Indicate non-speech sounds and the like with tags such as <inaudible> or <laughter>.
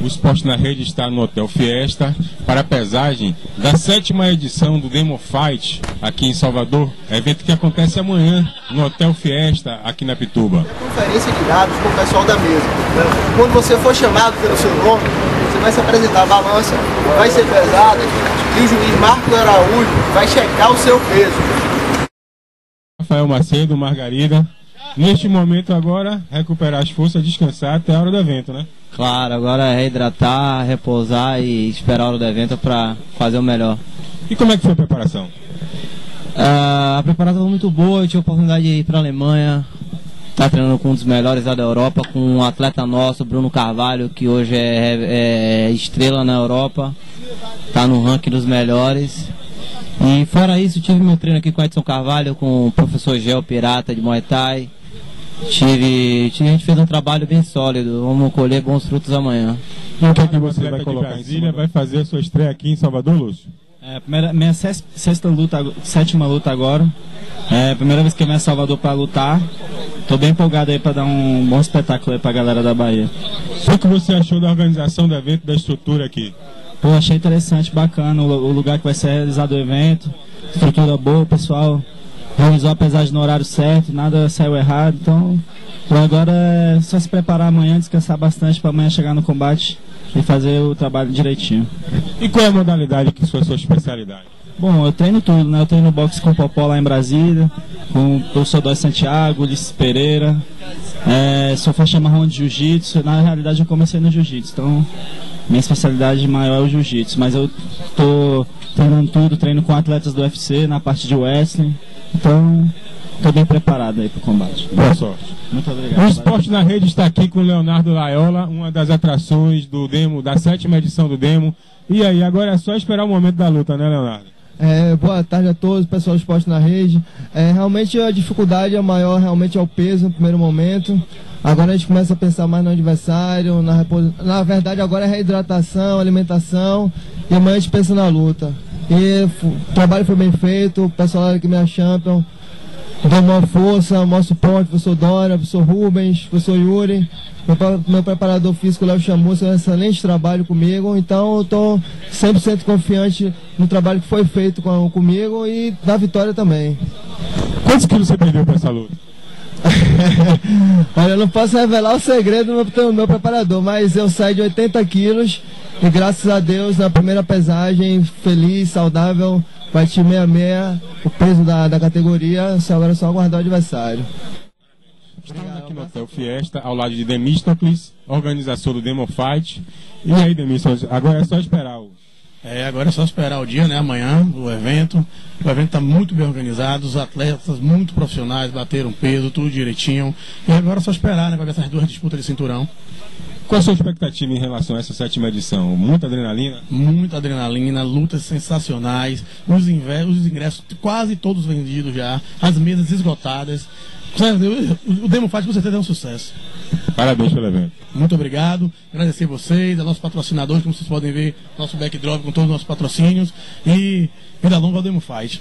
O Esporte na Rede está no Hotel Fiesta para a pesagem da sétima edição do Demo Fight aqui em Salvador, evento que acontece amanhã no Hotel Fiesta aqui na Pituba. Conferência de dados com o pessoal da mesa. Quando você for chamado pelo seu nome, você vai se apresentar a balança, vai ser pesada e o juiz Marcos Araújo vai checar o seu peso. Rafael Macedo, Margarida, neste momento agora, recuperar as forças, descansar até a hora do evento, né? Claro, agora é reidratar, repousar e esperar a hora do evento para fazer o melhor. E como é que foi a preparação? Uh, a preparação foi muito boa, eu tive a oportunidade de ir para a Alemanha, tá treinando com um dos melhores lá da Europa, com um atleta nosso, Bruno Carvalho, que hoje é, é estrela na Europa, tá no ranking dos melhores. E fora isso, tive meu treino aqui com o Edson Carvalho, com o professor Gel Pirata de Muay Thai, Tive, tive, a gente fez um trabalho bem sólido. Vamos colher bons frutos amanhã. E o que, é que você vai colocar Brasília, vai fazer a sua estreia aqui em Salvador, Lúcio? É, primeira, minha sexta luta, sétima luta agora. É primeira vez que eu venho a Salvador para lutar. Tô bem empolgado aí para dar um bom espetáculo aí pra galera da Bahia. O que você achou da organização do evento, da estrutura aqui? Pô, achei interessante, bacana o, o lugar que vai ser realizado o evento. Estrutura boa, pessoal realizou a pesagem no horário certo, nada saiu errado. Então, agora é só se preparar amanhã, descansar bastante para amanhã chegar no combate e fazer o trabalho direitinho. E qual é a modalidade que foi a sua especialidade? Bom, eu treino tudo, né? Eu treino boxe com o Popó lá em Brasília, com o professor Dói Santiago, Ulisses Pereira. É, sou faixa marrom de jiu-jitsu. Na realidade, eu comecei no jiu-jitsu, então minha especialidade maior é o jiu-jitsu. Mas eu tô treinando tudo, treino com atletas do UFC na parte de wrestling. Então, estou bem preparado aí para o combate. Boa sorte. Muito obrigado. O Esporte na Rede está aqui com o Leonardo Laiola, uma das atrações do Demo, da sétima edição do Demo. E aí, agora é só esperar o momento da luta, né, Leonardo? É, boa tarde a todos, pessoal Esporte na Rede. É, realmente a dificuldade é maior, realmente é o peso no primeiro momento. Agora a gente começa a pensar mais no adversário, na, na verdade agora é reidratação, alimentação e amanhã a gente pensa na luta. E o trabalho foi bem feito, o pessoal aqui me Champion deu uma força, maior suporte, professor Dora, professor Rubens, professor Yuri, meu, meu preparador físico Léo Chamus, um excelente trabalho comigo, então eu estou 100% confiante no trabalho que foi feito com, comigo e da vitória também. Quantos quilos você perdeu para essa luta? <laughs> Olha, eu não posso revelar o segredo do meu, meu preparador, mas eu saí de 80 quilos e graças a Deus, na primeira pesagem, feliz, saudável, bati 66, o peso da, da categoria, agora é só aguardar o adversário. Estamos aqui no Hotel Fiesta, ao lado de Demistocles, organizador do Demo Fight. E aí, Demistocles, agora é só esperar o... É, agora é só esperar o dia, né? Amanhã, o evento. O evento está muito bem organizado, os atletas muito profissionais, bateram peso, tudo direitinho. E agora é só esperar, né? Para ver essas duas disputas de cinturão. Qual a sua expectativa em relação a essa sétima edição? Muita adrenalina? Muita adrenalina, lutas sensacionais, os, os ingressos quase todos vendidos já, as mesas esgotadas. O Demo Fight com certeza é um sucesso. Parabéns pelo evento. Muito obrigado. Agradecer vocês, a nossos patrocinadores, como vocês podem ver, nosso backdrop com todos os nossos patrocínios. E vida longa ao Demo Fight.